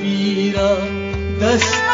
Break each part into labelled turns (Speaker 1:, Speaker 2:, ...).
Speaker 1: पीरा दस्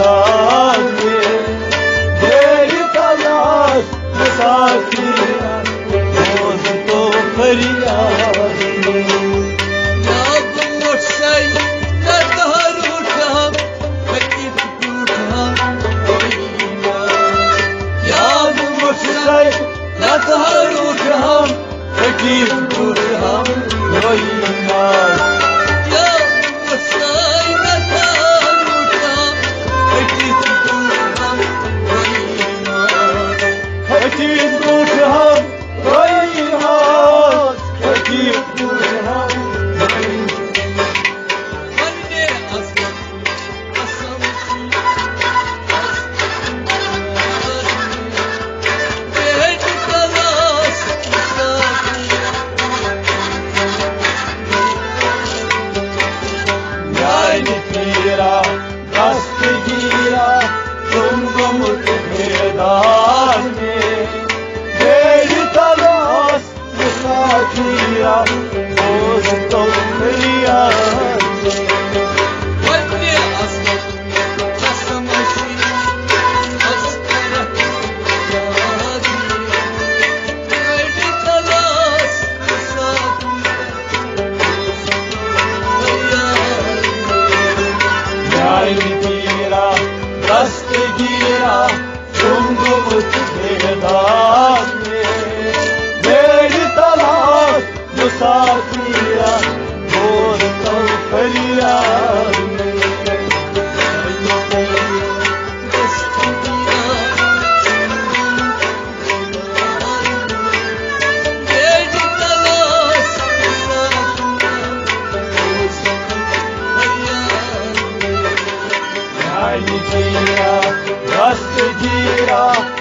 Speaker 2: Radha Yani gira Dastı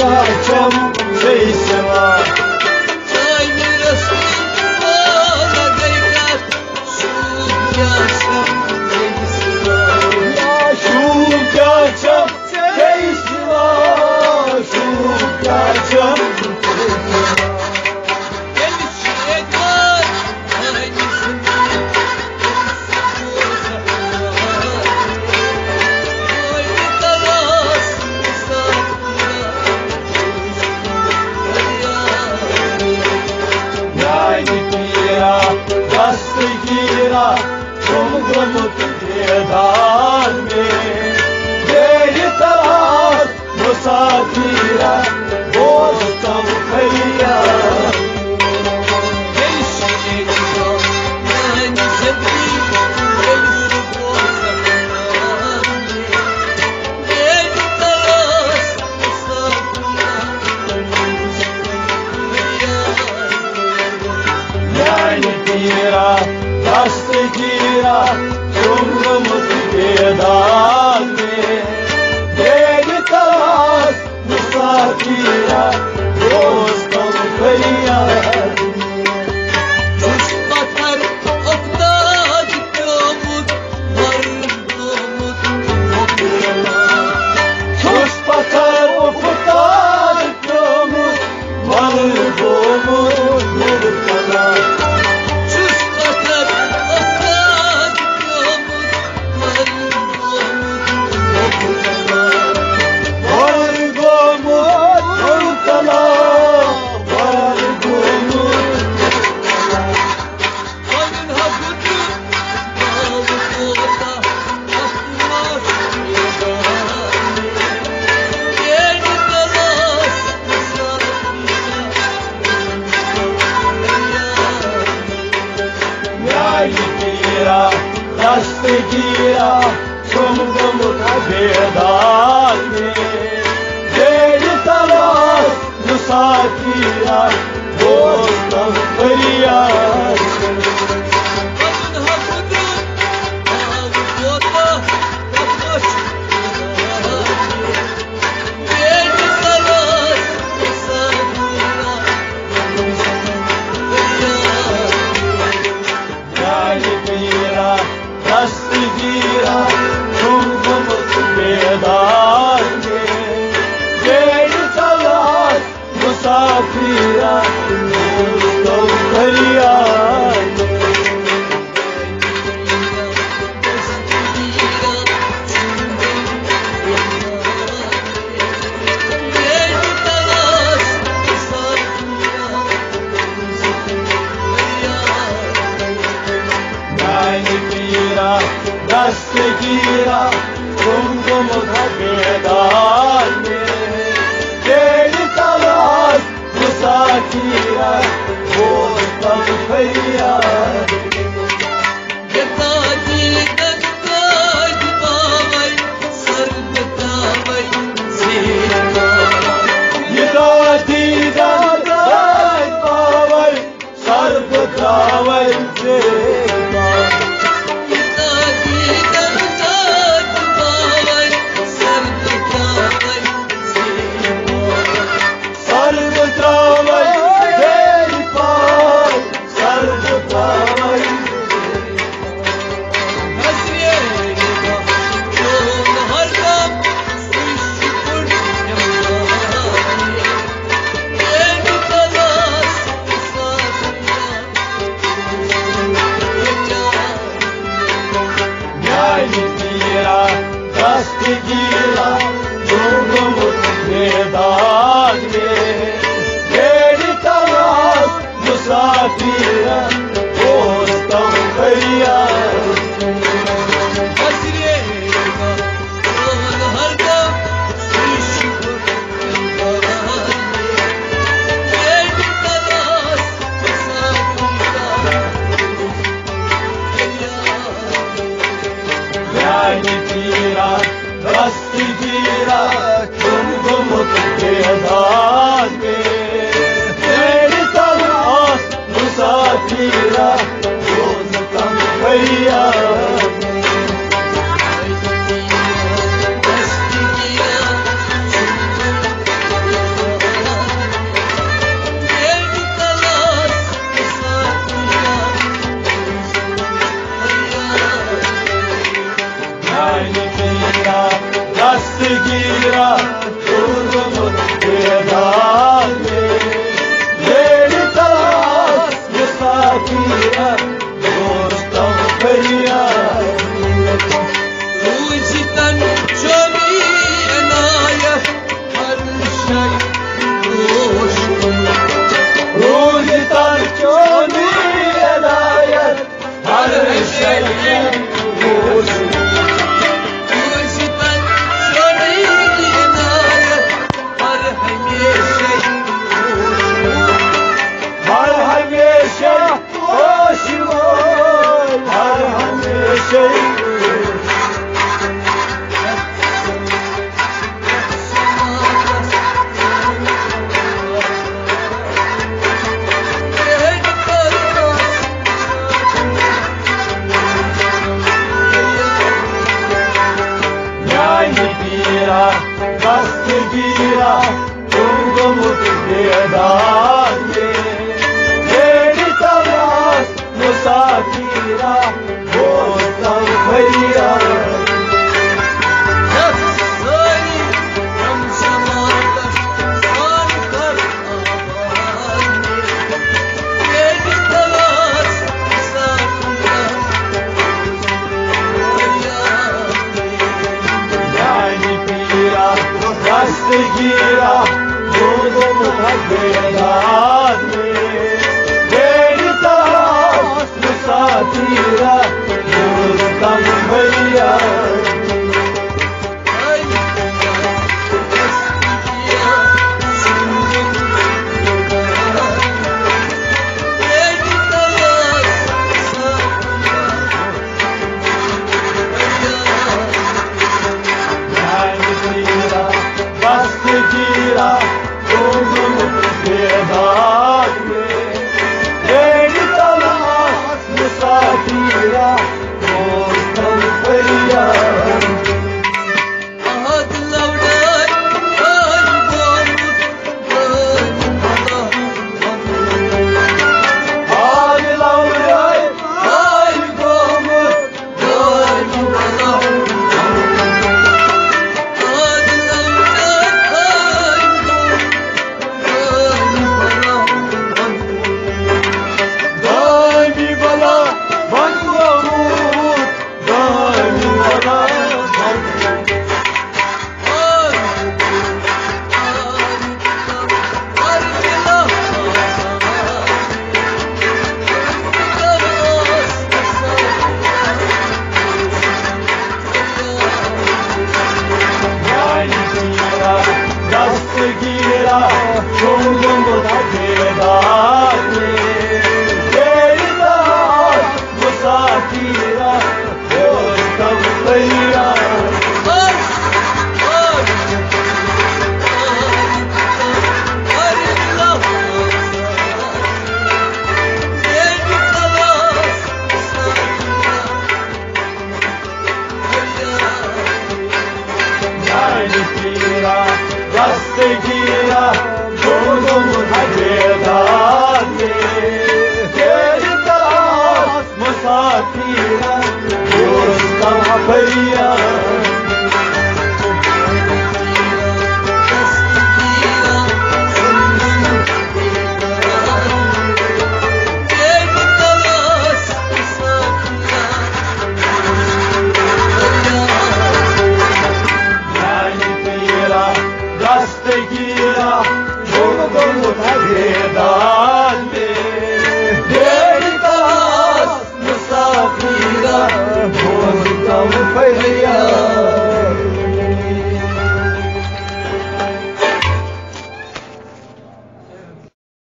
Speaker 2: kaçam şey sever.